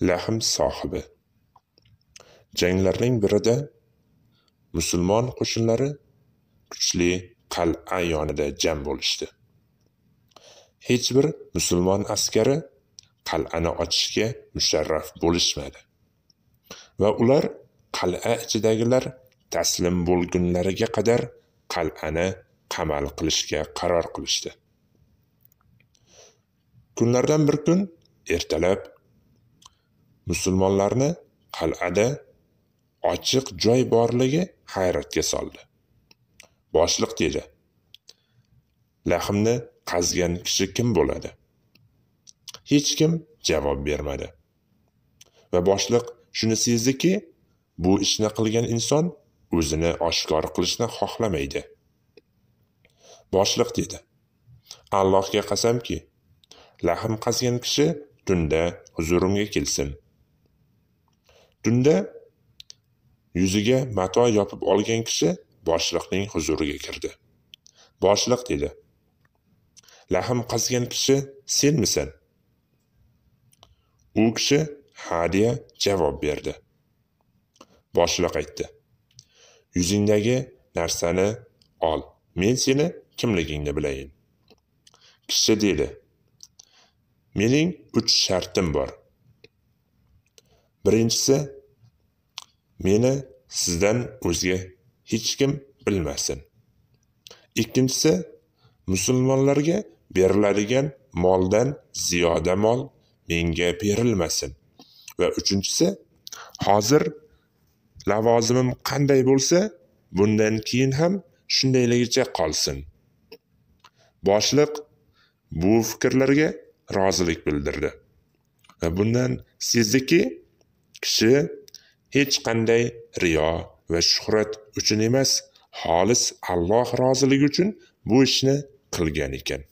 lahm sohibi. Janglarning birida musulmon qo'shinlari kuchli qal'a yonida jam bo'lishdi. Hech bir musulmon askari qal'ani ochishga musharraf bo'lishmadi va ular qal'a ichidagilar taslim bo'lgunlariga qadar qal'ani qamal qilishga qaror qilishdi. Kunlardan bir kun ertalab musulmonlarni qal'ada ochiq joy borligi hayratga soldi. Boshliq dedi. Lahmni qazgan kishi kim bo'ladi? Hech kim javob bermadi. Va boshliq shuni sezdiki bu ishni qilgan inson o'zini oshkor qilishni xohlamaydi. Boshliq dedi. Allohga qasamki lahm qazgan kishi tunda huzurimga kelsin. Tunda yuziga mato yopib olgan kishi boshliqning huzuriga kirdi. Boshliq dedi lahm qazgan kishi senmisan? U kishi ha deya javob berdi. Boshliq aytdi yuzingdagi narsani ol men seni kimligingni bilayin. Kishi dedi mening uch shartim bor. Birinchisi meni sizdan o'zga hech kim bilmasin. Ikkinchisi musulmonlarga beriladigan moldan ziyoda mol menga berilmasin. Va uchinchisi hozir lavozimim qanday bo'lsa bundan keyin ham shundayligicha qolsin. Boshliq bu fikrlarga rozilik bildirdi. Va bundan sezdiki kishi hech qanday riyo va shuhrat uchun emas xolis alloh roziligi uchun bu ishni qilgan ekan.